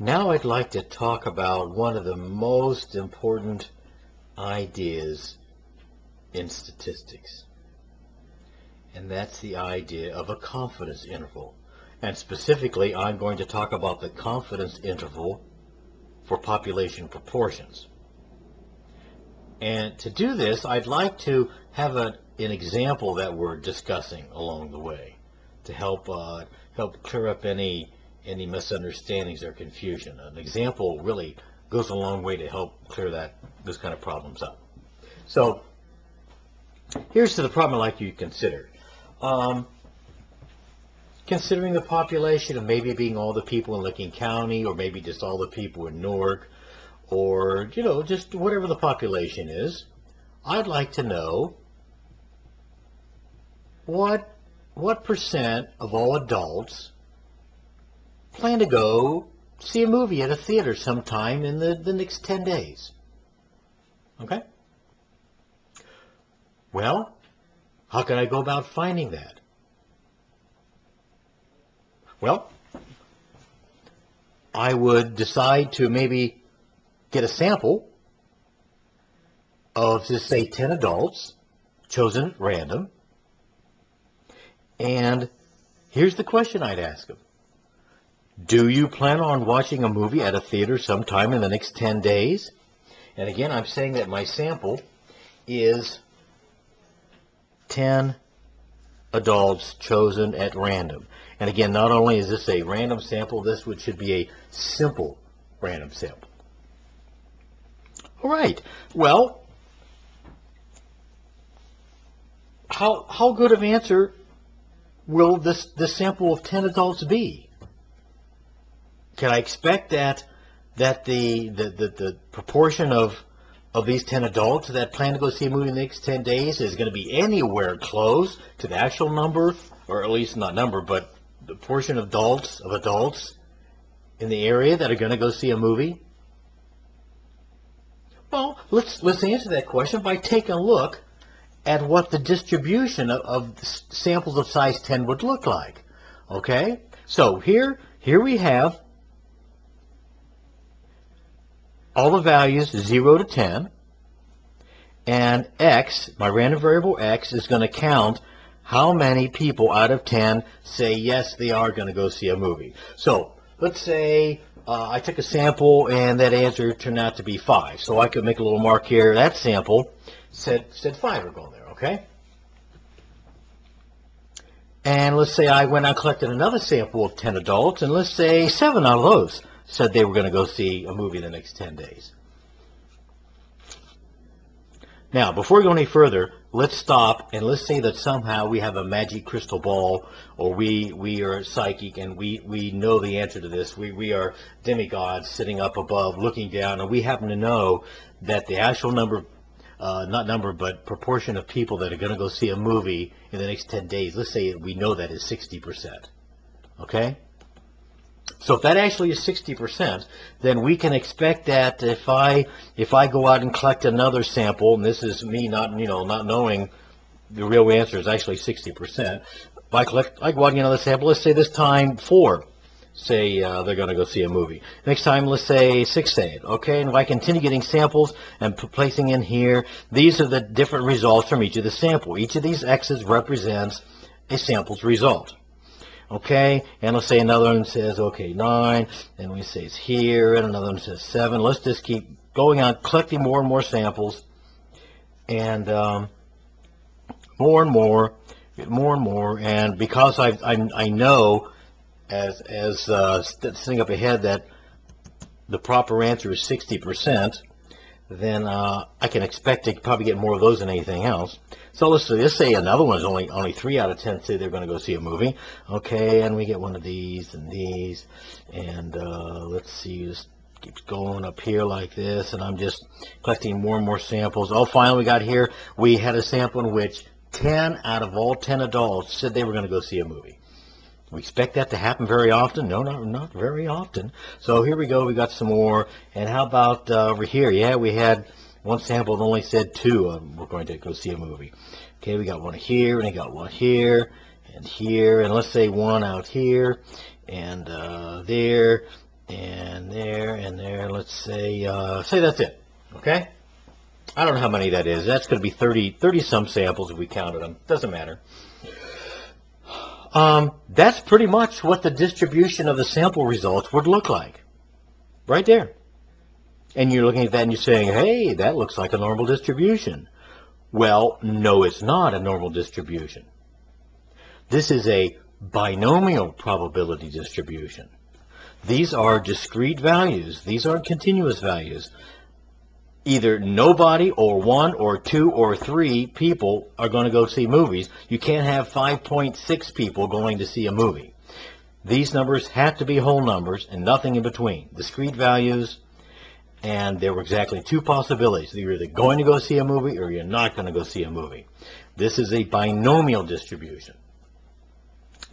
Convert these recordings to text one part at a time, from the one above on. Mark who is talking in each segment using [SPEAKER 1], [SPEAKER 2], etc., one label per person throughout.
[SPEAKER 1] Now I'd like to talk about one of the most important ideas in statistics. And that's the idea of a confidence interval. And specifically, I'm going to talk about the confidence interval for population proportions. And to do this, I'd like to have a, an example that we're discussing along the way to help uh, help clear up any any misunderstandings or confusion. An example really goes a long way to help clear that those kind of problems up. So here's the problem I'd like you to consider. Um, considering the population of maybe being all the people in Licking County or maybe just all the people in Newark or, you know, just whatever the population is, I'd like to know what what percent of all adults plan to go see a movie at a theater sometime in the, the next 10 days? Okay? Well, how can I go about finding that? Well, I would decide to maybe get a sample of, just say, 10 adults, chosen at random, and here's the question I'd ask them. Do you plan on watching a movie at a theater sometime in the next 10 days? And again, I'm saying that my sample is 10 adults chosen at random. And again, not only is this a random sample, this would, should be a simple random sample. All right. Well, how, how good of answer will this, this sample of 10 adults be? Can I expect that that the, the, the, the proportion of of these 10 adults that plan to go see a movie in the next 10 days is going to be anywhere close to the actual number, or at least not number, but the portion of adults of adults in the area that are going to go see a movie? Well, let's let's answer that question by taking a look at what the distribution of, of samples of size 10 would look like. Okay? So here here we have all the values 0 to 10, and x, my random variable x, is going to count how many people out of 10 say yes, they are going to go see a movie. So let's say uh, I took a sample and that answer turned out to be 5. So I could make a little mark here. That sample said, said 5 are going there, okay? And let's say I went out and collected another sample of 10 adults, and let's say 7 out of those said they were going to go see a movie in the next 10 days. Now, before we go any further, let's stop and let's say that somehow we have a magic crystal ball or we, we are psychic and we, we know the answer to this. We, we are demigods sitting up above looking down and we happen to know that the actual number, uh, not number, but proportion of people that are going to go see a movie in the next 10 days, let's say we know that is 60%. Okay? So if that actually is 60%, then we can expect that if I if I go out and collect another sample, and this is me not you know not knowing the real answer is actually 60%. If I collect, I go out and get another sample. Let's say this time four say uh, they're going to go see a movie. Next time, let's say six say it. Okay, and if I continue getting samples and placing in here, these are the different results from each of the sample. Each of these x's represents a sample's result okay? And let's say another one says, okay, 9, and we say it's here, and another one says 7. Let's just keep going on, collecting more and more samples, and um, more and more, more and more, and because I, I, I know as, as uh, sitting up ahead that the proper answer is 60%, then uh, I can expect to probably get more of those than anything else. So let's, let's say another one is only only three out of ten say they're going to go see a movie. Okay, and we get one of these and these, and uh, let's see, this keeps going up here like this, and I'm just collecting more and more samples. Oh, finally we got here. We had a sample in which 10 out of all 10 adults said they were going to go see a movie. We expect that to happen very often? No, not, not very often. So here we go. We got some more. And how about uh, over here? Yeah, we had one sample that only said two um, we're going to go see a movie. Okay, we got one here, and we got one here, and here, and let's say one out here, and uh, there, and there, and there, let's say, uh, say that's it, okay? I don't know how many that is. That's going to be 30, 30 some samples if we counted them. Doesn't matter. Um, that's pretty much what the distribution of the sample results would look like. Right there. And you're looking at that and you're saying, hey, that looks like a normal distribution. Well, no, it's not a normal distribution. This is a binomial probability distribution. These are discrete values. These aren't continuous values. Either nobody or one or two or three people are going to go see movies. You can't have 5.6 people going to see a movie. These numbers have to be whole numbers and nothing in between. Discrete values, and there were exactly two possibilities. You're either going to go see a movie or you're not going to go see a movie. This is a binomial distribution,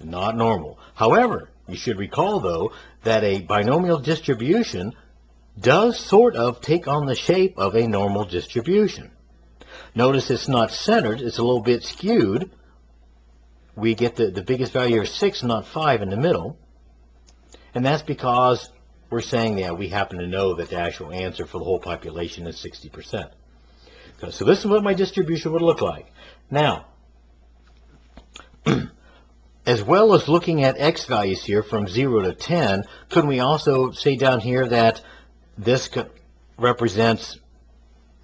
[SPEAKER 1] not normal. However, you should recall, though, that a binomial distribution does sort of take on the shape of a normal distribution. Notice it's not centered, it's a little bit skewed. We get the, the biggest value of 6, not 5 in the middle. And that's because we're saying that we happen to know that the actual answer for the whole population is 60%. So this is what my distribution would look like. Now, as well as looking at x values here from 0 to 10, could we also say down here that this represents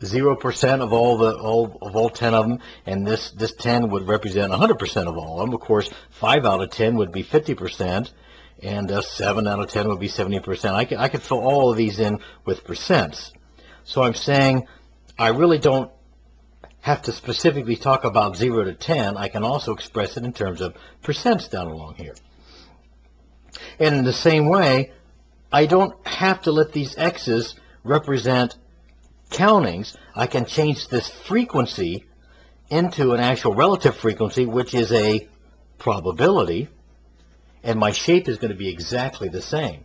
[SPEAKER 1] 0% of all the all of all 10 of them, and this this 10 would represent 100% of all of them. Of course, 5 out of 10 would be 50%, and uh, 7 out of 10 would be 70%. I could, I could fill all of these in with percents. So I'm saying I really don't have to specifically talk about 0 to 10. I can also express it in terms of percents down along here. And in the same way, I don't have to let these x's represent countings. I can change this frequency into an actual relative frequency, which is a probability and my shape is going to be exactly the same.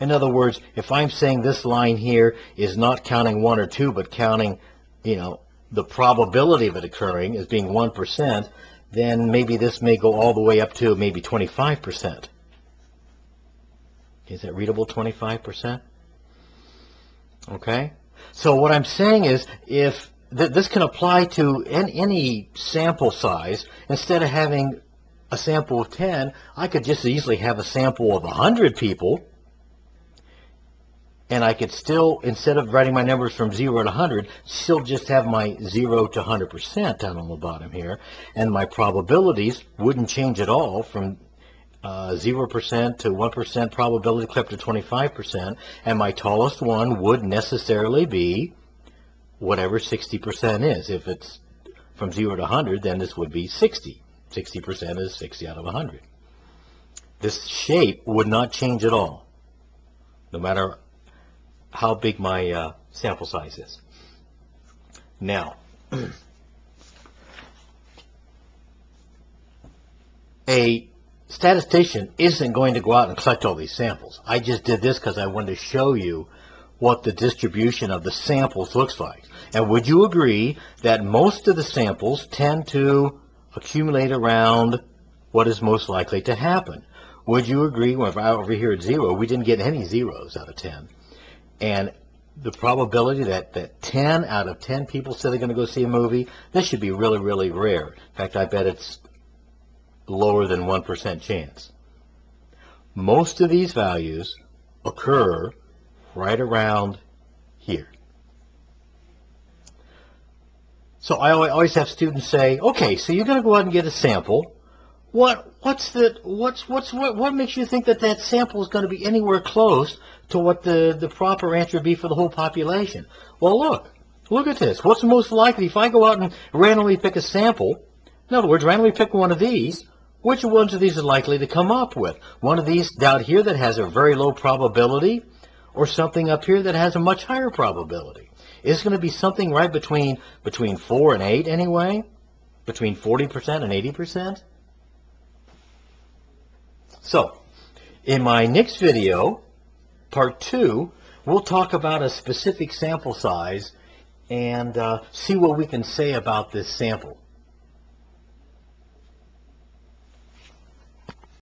[SPEAKER 1] In other words, if I'm saying this line here is not counting 1 or 2, but counting, you know, the probability of it occurring as being 1%, then maybe this may go all the way up to maybe 25%. Is that readable, 25%? Okay? So what I'm saying is, if th this can apply to any sample size, instead of having a sample of 10, I could just easily have a sample of 100 people, and I could still, instead of writing my numbers from 0 to 100, still just have my 0 to 100% down on the bottom here, and my probabilities wouldn't change at all from uh, 0% to 1% probability clip to 25%, and my tallest one would necessarily be whatever 60% is. If it's from 0 to 100, then this would be 60. 60% is 60 out of 100. This shape would not change at all, no matter how big my uh, sample size is. Now, a statistician isn't going to go out and collect all these samples. I just did this because I wanted to show you what the distribution of the samples looks like. And would you agree that most of the samples tend to accumulate around what is most likely to happen. Would you agree, I over here at zero, we didn't get any zeros out of 10. And the probability that, that 10 out of 10 people say they're going to go see a movie, this should be really, really rare. In fact, I bet it's lower than 1% chance. Most of these values occur right around here. So I always have students say, okay, so you're going to go out and get a sample. What what's the what's what's what what makes you think that that sample is going to be anywhere close to what the the proper answer would be for the whole population? Well, look, look at this. What's most likely if I go out and randomly pick a sample? In other words, randomly pick one of these. Which ones of these are likely to come up with? One of these down here that has a very low probability, or something up here that has a much higher probability? Is going to be something right between between 4 and 8 anyway? Between 40% and 80%? So, in my next video, part 2, we'll talk about a specific sample size and uh, see what we can say about this sample.